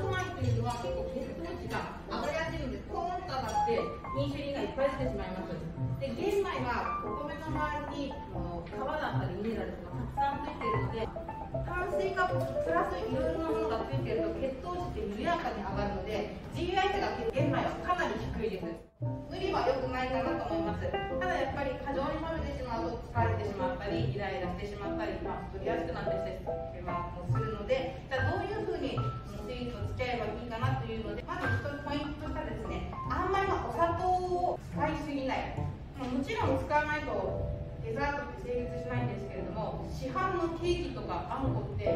白米というのは結構血糖値が上がりやすいのでコーンと上がってインシュリンがいっぱい出てしまいますで玄米はお米の周りに皮だったりミネラルとかたくさんついているので炭水化物プラスいろいろなものがついていると血糖値って緩やかに上がるので GI 値が玄米はかなり低いです。無理は良くないかなと思います。ただやっぱり過剰に食べてしまうと疲れてしまったりイライラしてしまったり、まあ、太りやすくなって使い。すぎないもちろん使わないとデザートって成立しないんですけれども市販のケーキとかあんこって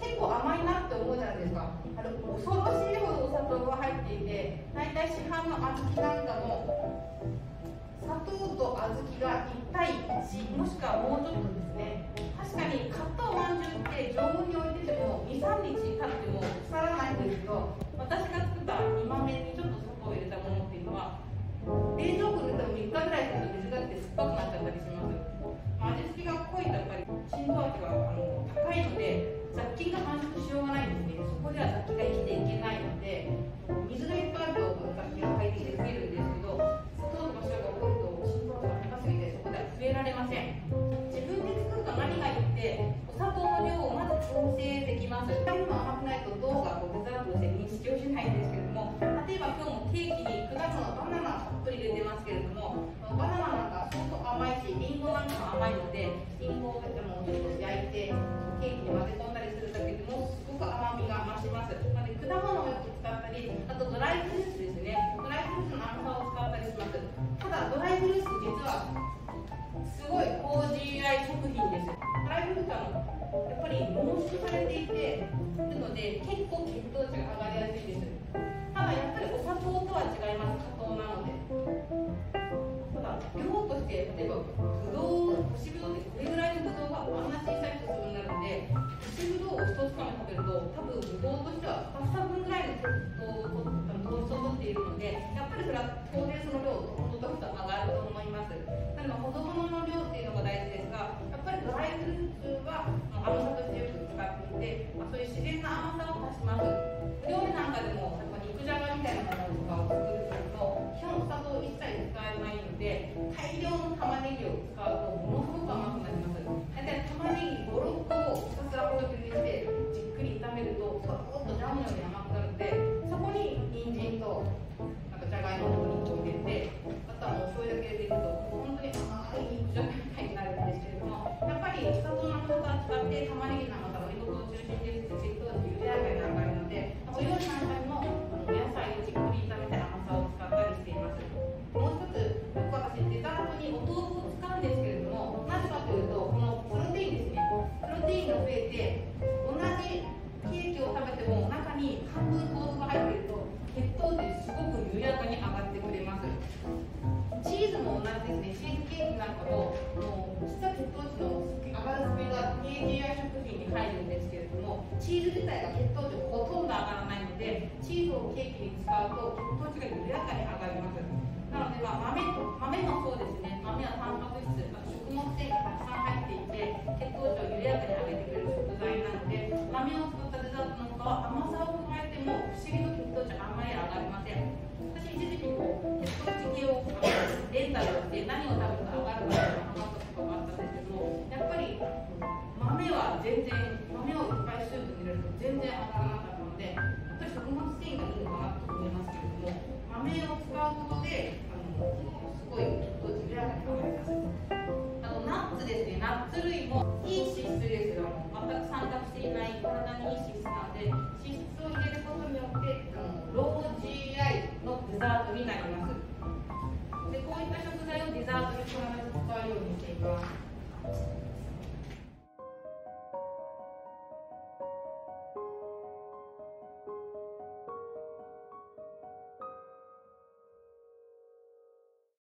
結構甘いなって思うじゃないですか。あの恐ろしいほどお砂糖が入っていて大体市販の小豆なんかも砂糖と小豆が1対1もしくはもうちょっとですね。確かに買ったおまんじゅうって常温に置いてても23日経っても腐らないんですけど私が作った今麺にちょっと甘いのでリンゴをでもちょっと焼いてケーキに混ぜ込んだりするだけでもすごく甘みが増します。なので果物をよく使ったりあとドライフルーツですね。ドライフルーツの甘さを使ったりします。ただドライフルーツ実はすごい高 GI 食品です。ドライフルーツはやっぱり濃縮されていてるので結構血糖値が上がりっているのでやっぱりそれは当然その量とと上がると思います。なのでほどほどの量っていうのが大事ですがやっぱりドライフルーツは甘さとしてよく使っていて、まあ、そういう自然な甘さを足します。料理なんかでも肉じゃがみたいなものとかを作る時も基本砂糖一切使えないので大量の玉ねぎを使うとものすごく使って玉ねぎの甘さをオリゴ糖を中心にして血糖値緩やかに上がるのでお料理なんかにもお野菜をじっくり炒めて甘さを使ったりしています。もう一つよく私デザートにお豆腐ですけれどもチーズ自体が血糖値ほとんど上がらないのでチーズをケーキに使うと血糖値が緩やかに上がります。なので、まあ、豆豆もそうですね。豆はタンパク質あと食物繊維がたくさん入っていて血糖値を緩やかかったのでやっぱり食物繊維がいいのかなと思いますけれども豆を使うことであのすごい血糖値緩やかに上がります。あとナッツですね。ナッツ類もいい脂質ですが全く酸化していない体にいい脂質なので脂質を入れることによってあのロー GI のデザートになります。でこういった食材をデザートに必ず使うようにしています。